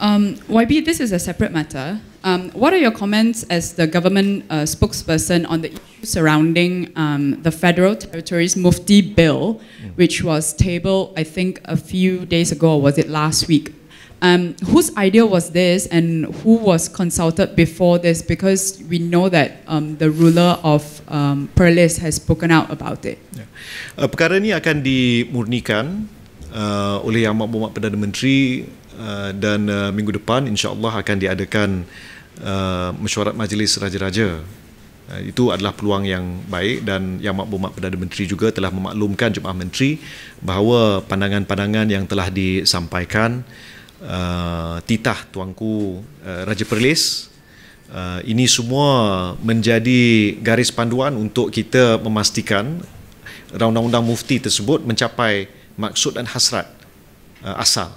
Um, YB, this is a separate matter. Um, what are your comments as the government uh, spokesperson on the issue surrounding um, the Federal Territories Mufti Bill, which was tabled, I think, a few days ago, or was it last week? Um, whose idea was this, and who was consulted before this? Because we know that um, the ruler of um, Perlis has spoken out about it. Uh, perkara ini akan dimurnikan uh, oleh Yang Amat Perdana Menteri uh, dan uh, minggu depan insya-Allah akan diadakan uh, mesyuarat majlis raja-raja. Uh, itu adalah peluang yang baik dan Yang Amat Perdana Menteri juga telah memaklumkan Jemaah Menteri bahawa pandangan-pandangan yang telah disampaikan uh, titah tuanku uh, Raja Perlis uh, ini semua menjadi garis panduan untuk kita memastikan undang-undang mufti tersebut mencapai maksud dan hasrat uh, asal